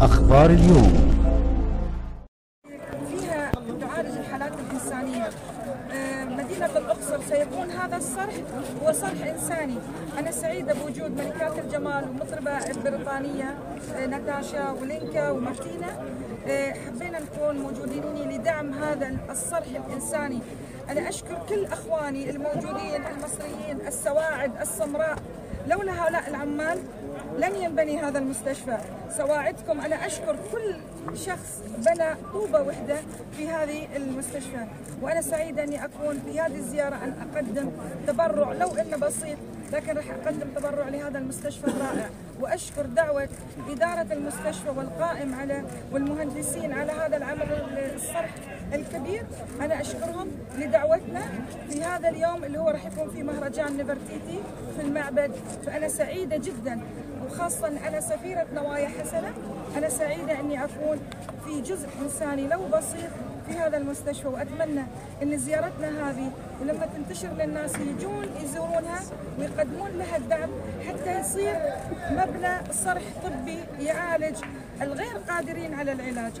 أخبار اليوم. فيها تعالج الحالات الإنسانية. آه، مدينة الأقصر سيكون هذا الصرح هو صرح إنساني. أنا سعيدة بوجود ملكات الجمال ومطربة البريطانية آه، ناتاشا ولينكا ومارتينا. آه، حبينا نكون موجودين هنا لدعم هذا الصرح الإنساني. أنا أشكر كل أخواني الموجودين المصريين السواعد السمراء. لولا هؤلاء العمال لن ينبني هذا المستشفى. سواعدكم أنا أشكر كل شخص بنى طوبة وحدة في هذه المستشفى. وأنا سعيدة أني أكون في هذه الزيارة أن أقدم تبرع لو إنه بسيط لكن راح أقدم تبرع لهذا المستشفى الرائع. وأشكر دعوة إدارة المستشفى والقائم على والمهندسين على هذا العمل الصرح الكبير. أنا أشكرهم لدعوتنا في هذا اليوم اللي هو راح يكون في مهرجان نفرتيتي في المعبد. فأنا سعيدة جدا وخاصة أنا سفيرة نوايا حسنة. أنا سعيدة أني أكون في جزء إنساني لو بسيط في هذا المستشفى وأتمنى أن زيارتنا هذه ولما تنتشر للناس يجون يزورونها ويقدمون لها الدعم حتى يصير مبنى صرح طبي يعالج الغير قادرين على العلاج.